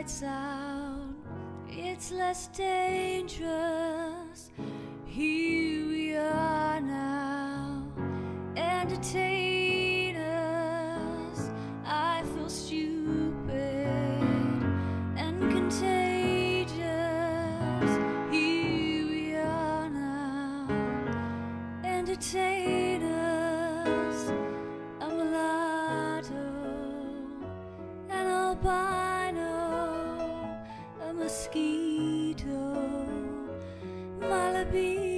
lights out, it's less dangerous. Here we are now, Entertain. mosquito, Malaby.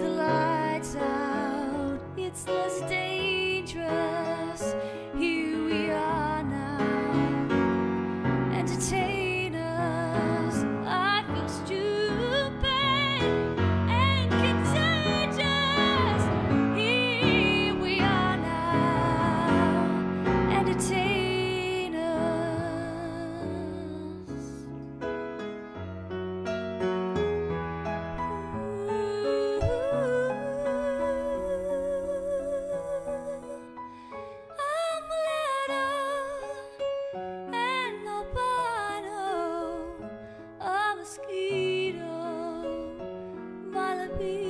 the light. mosquito, wallaby.